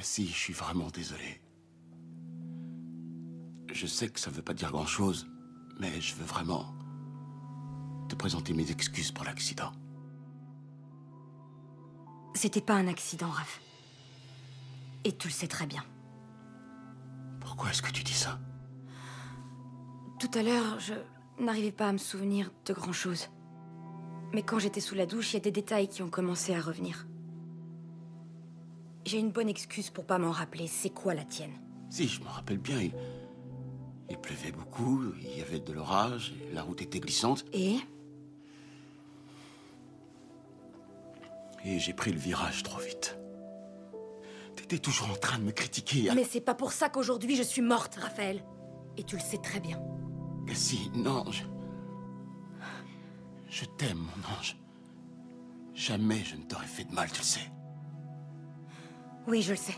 Cassie, je suis vraiment désolé. Je sais que ça veut pas dire grand-chose, mais je veux vraiment te présenter mes excuses pour l'accident. C'était pas un accident, Raph. Et tu le sais très bien. Pourquoi est-ce que tu dis ça? Tout à l'heure, je n'arrivais pas à me souvenir de grand-chose. Mais quand j'étais sous la douche, il y a des détails qui ont commencé à revenir. J'ai une bonne excuse pour pas m'en rappeler. C'est quoi la tienne? Si, je m'en rappelle bien. Il... il pleuvait beaucoup, il y avait de l'orage, la route était glissante. Et? Et j'ai pris le virage trop vite. T'étais toujours en train de me critiquer. Mais c'est pas pour ça qu'aujourd'hui je suis morte, Raphaël. Et tu le sais très bien. Cassie, non, je... Je t'aime, mon ange. Jamais je ne t'aurais fait de mal, tu le sais. Oui, je le sais.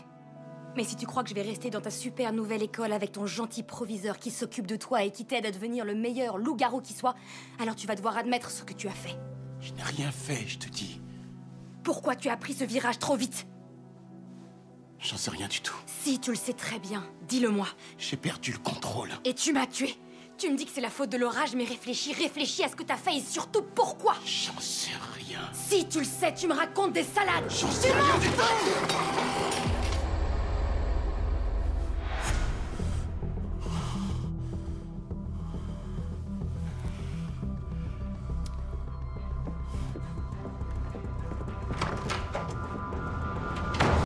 Mais si tu crois que je vais rester dans ta super nouvelle école avec ton gentil proviseur qui s'occupe de toi et qui t'aide à devenir le meilleur loup-garou qui soit, alors tu vas devoir admettre ce que tu as fait. Je n'ai rien fait, je te dis. Pourquoi tu as pris ce virage trop vite? J'en sais rien du tout. Si tu le sais très bien, dis-le-moi. J'ai perdu le contrôle. Et tu m'as tué. Tu me dis que c'est la faute de l'orage, mais réfléchis, réfléchis à ce que t'as fait et surtout pourquoi? J'en sais rien. Si tu le sais, tu me racontes des salades. J'en sais rien du tout